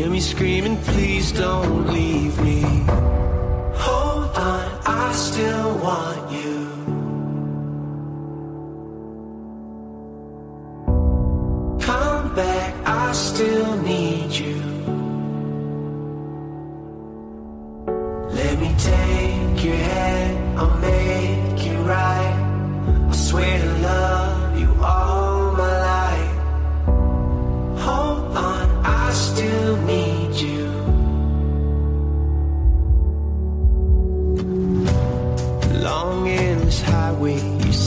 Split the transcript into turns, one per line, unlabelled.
hear me screaming? Please don't leave me. Hold on, I still want you. Come back, I still need you. Let me take